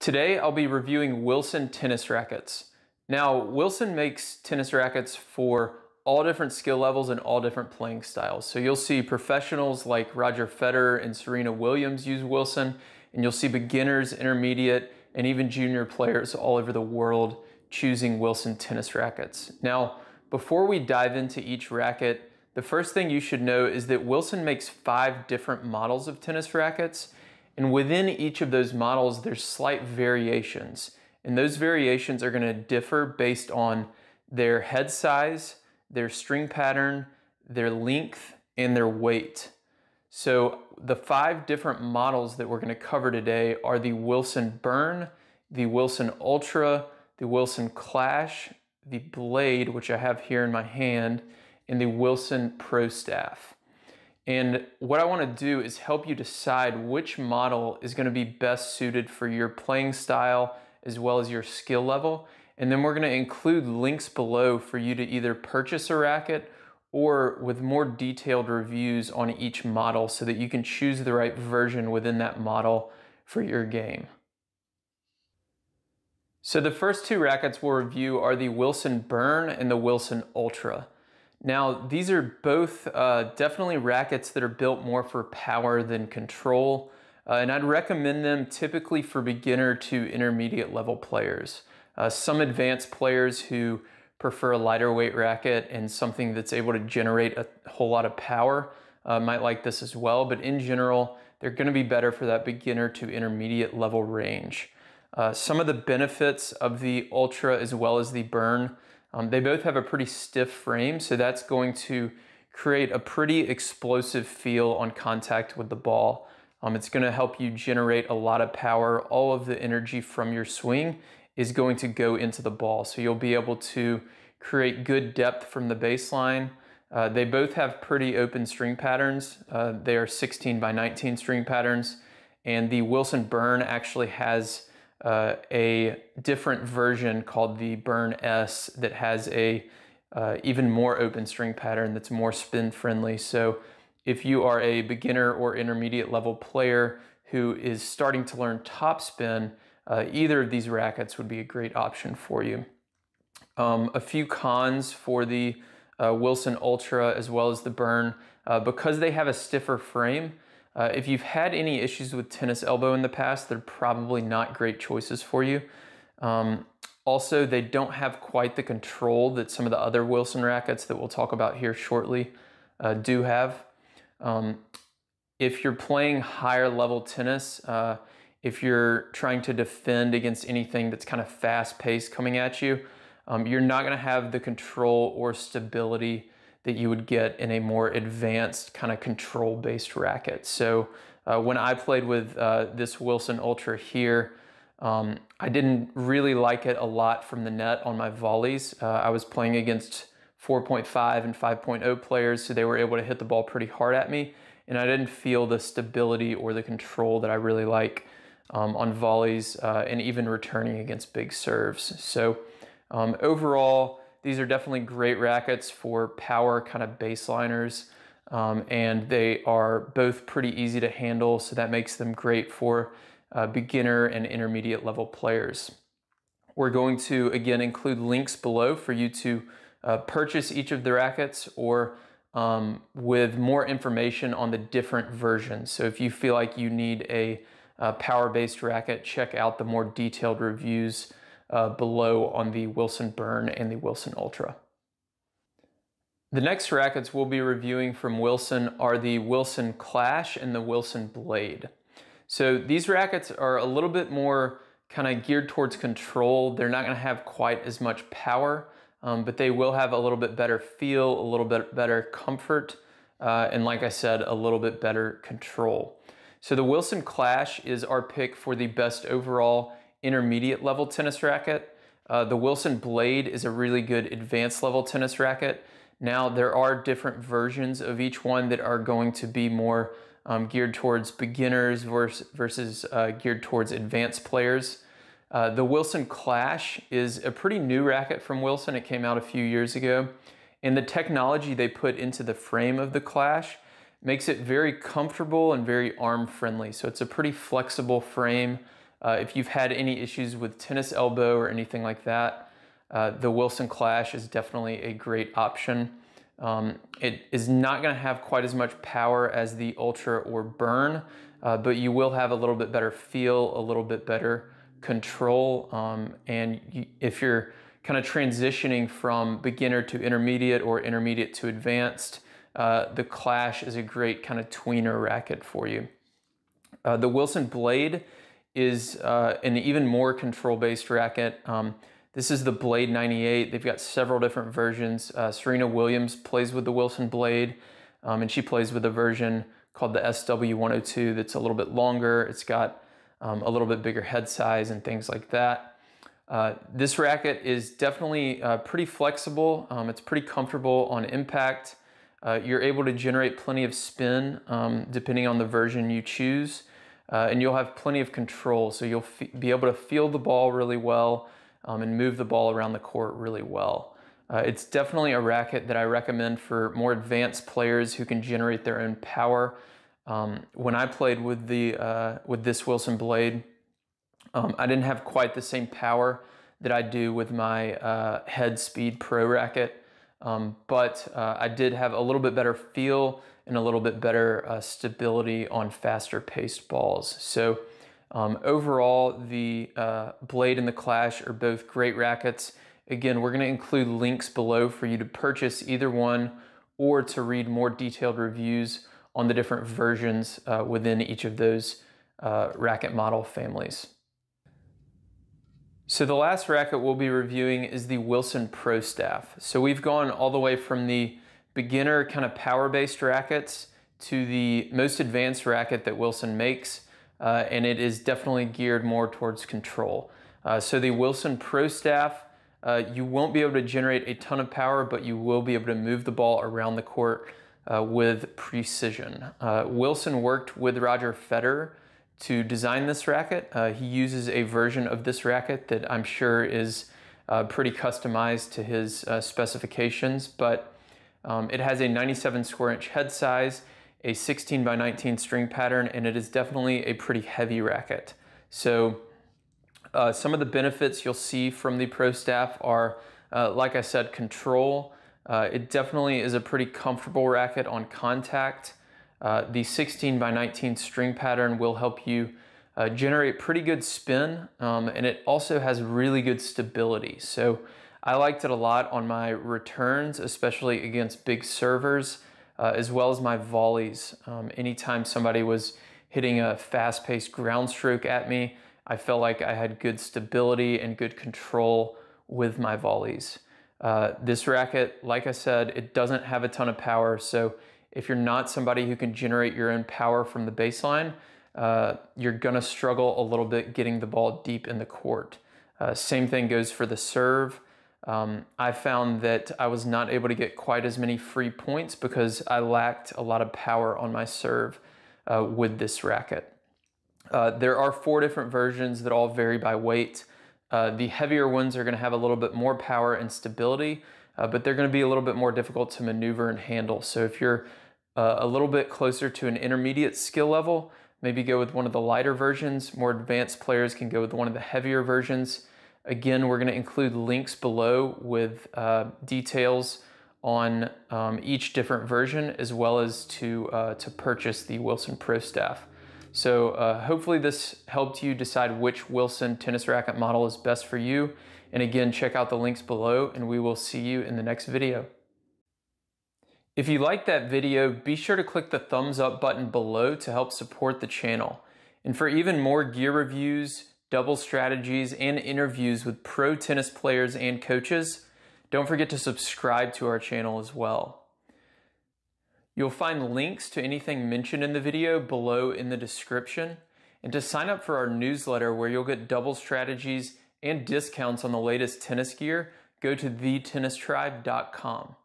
Today I'll be reviewing Wilson tennis rackets. Now, Wilson makes tennis rackets for all different skill levels and all different playing styles. So you'll see professionals like Roger Federer and Serena Williams use Wilson, and you'll see beginners, intermediate, and even junior players all over the world choosing Wilson tennis rackets. Now, before we dive into each racket, the first thing you should know is that Wilson makes five different models of tennis rackets, and within each of those models, there's slight variations. And those variations are gonna differ based on their head size, their string pattern, their length, and their weight. So the five different models that we're gonna cover today are the Wilson Burn, the Wilson Ultra, the Wilson Clash, the Blade, which I have here in my hand, and the Wilson Pro Staff. And what I wanna do is help you decide which model is gonna be best suited for your playing style as well as your skill level. And then we're gonna include links below for you to either purchase a racket or with more detailed reviews on each model so that you can choose the right version within that model for your game. So the first two rackets we'll review are the Wilson Burn and the Wilson Ultra. Now, these are both uh, definitely rackets that are built more for power than control, uh, and I'd recommend them typically for beginner to intermediate level players. Uh, some advanced players who prefer a lighter weight racket and something that's able to generate a whole lot of power uh, might like this as well, but in general, they're gonna be better for that beginner to intermediate level range. Uh, some of the benefits of the Ultra as well as the Burn um, they both have a pretty stiff frame, so that's going to create a pretty explosive feel on contact with the ball. Um, it's gonna help you generate a lot of power. All of the energy from your swing is going to go into the ball. So you'll be able to create good depth from the baseline. Uh, they both have pretty open string patterns. Uh, they are 16 by 19 string patterns. And the Wilson Burn actually has uh, a different version called the Burn S that has a uh, even more open string pattern that's more spin friendly. So if you are a beginner or intermediate level player who is starting to learn topspin, uh, either of these rackets would be a great option for you. Um, a few cons for the uh, Wilson Ultra as well as the Burn. Uh, because they have a stiffer frame, uh, if you've had any issues with tennis elbow in the past, they're probably not great choices for you. Um, also, they don't have quite the control that some of the other Wilson rackets that we'll talk about here shortly uh, do have. Um, if you're playing higher level tennis, uh, if you're trying to defend against anything that's kind of fast paced coming at you, um, you're not going to have the control or stability that you would get in a more advanced kind of control based racket. So uh, when I played with uh, this Wilson Ultra here, um, I didn't really like it a lot from the net on my volleys. Uh, I was playing against 4.5 and 5.0 players, so they were able to hit the ball pretty hard at me, and I didn't feel the stability or the control that I really like um, on volleys uh, and even returning against big serves. So um, overall, these are definitely great rackets for power kind of baseliners. Um, and they are both pretty easy to handle, so that makes them great for uh, beginner and intermediate level players. We're going to again include links below for you to uh, purchase each of the rackets or um, with more information on the different versions. So if you feel like you need a, a uh, power-based racket, check out the more detailed reviews uh, below on the Wilson Burn and the Wilson Ultra. The next rackets we'll be reviewing from Wilson are the Wilson Clash and the Wilson Blade. So these rackets are a little bit more kind of geared towards control. They're not gonna have quite as much power, um, but they will have a little bit better feel, a little bit better comfort, uh, and like I said, a little bit better control. So the Wilson Clash is our pick for the best overall intermediate level tennis racket. Uh, the Wilson Blade is a really good advanced level tennis racket. Now there are different versions of each one that are going to be more um, geared towards beginners versus, versus uh, geared towards advanced players. Uh, the Wilson Clash is a pretty new racket from Wilson. It came out a few years ago. And the technology they put into the frame of the Clash makes it very comfortable and very arm friendly. So it's a pretty flexible frame Uh, if you've had any issues with tennis elbow or anything like that, uh, the Wilson Clash is definitely a great option. Um, it is not going to have quite as much power as the Ultra or Burn, uh, but you will have a little bit better feel, a little bit better control. Um, and you, if you're kind of transitioning from beginner to intermediate or intermediate to advanced, uh, the Clash is a great kind of tweener racket for you. Uh, the Wilson Blade is uh, an even more control-based racket. Um, this is the Blade 98. They've got several different versions. Uh, Serena Williams plays with the Wilson Blade, um, and she plays with a version called the SW102 that's a little bit longer. It's got um, a little bit bigger head size and things like that. Uh, this racket is definitely uh, pretty flexible. Um, it's pretty comfortable on impact. Uh, you're able to generate plenty of spin um, depending on the version you choose. Uh, and you'll have plenty of control. So you'll be able to feel the ball really well um, and move the ball around the court really well. Uh, it's definitely a racket that I recommend for more advanced players who can generate their own power. Um, when I played with the uh, with this Wilson blade, um, I didn't have quite the same power that I do with my uh, Head Speed Pro racket, um, but uh, I did have a little bit better feel and a little bit better uh, stability on faster paced balls. So um, overall, the uh, Blade and the Clash are both great rackets. Again, we're going to include links below for you to purchase either one or to read more detailed reviews on the different versions uh, within each of those uh, racket model families. So the last racket we'll be reviewing is the Wilson Pro Staff. So we've gone all the way from the beginner kind of power-based rackets to the most advanced racket that Wilson makes uh, and it is definitely geared more towards control. Uh, so the Wilson Pro Staff, uh, you won't be able to generate a ton of power, but you will be able to move the ball around the court uh, with precision. Uh, Wilson worked with Roger Federer to design this racket. Uh, he uses a version of this racket that I'm sure is pretty customized to his specifications, but um, it has a 97 square inch head size a 16 by 19 string pattern and it is definitely a pretty heavy racket. So uh, some of the benefits you'll see from the Pro Staff are, uh, like I said, control. Uh, it definitely is a pretty comfortable racket on contact. Uh, the 16 by 19 string pattern will help you uh, generate pretty good spin um, and it also has really good stability. So I liked it a lot on my returns, especially against big servers uh, as well as my volleys. Um, anytime somebody was hitting a fast paced ground stroke at me, I felt like I had good stability and good control with my volleys. Uh, this racket, like I said, it doesn't have a ton of power. So if you're not somebody who can generate your own power from the baseline, uh, you're gonna struggle a little bit getting the ball deep in the court. Uh, same thing goes for the serve. Um, I found that I was not able to get quite as many free points because I lacked a lot of power on my serve uh, with this racket. Uh, there are four different versions that all vary by weight. Uh, the heavier ones are going to have a little bit more power and stability, uh, but they're going to be a little bit more difficult to maneuver and handle. So if you're uh, a little bit closer to an intermediate skill level, maybe go with one of the lighter versions. More advanced players can go with one of the heavier versions. Again, we're going to include links below with uh, details on um, each different version as well as to, uh, to purchase the Wilson Pro Staff. So uh, hopefully this helped you decide which Wilson tennis racket model is best for you. And again, check out the links below and we will see you in the next video. If you liked that video, be sure to click the thumbs up button below to help support the channel. And for even more gear reviews, double strategies, and interviews with pro tennis players and coaches, don't forget to subscribe to our channel as well. You'll find links to anything mentioned in the video below in the description. And to sign up for our newsletter where you'll get double strategies and discounts on the latest tennis gear, go to thetennistribe.com.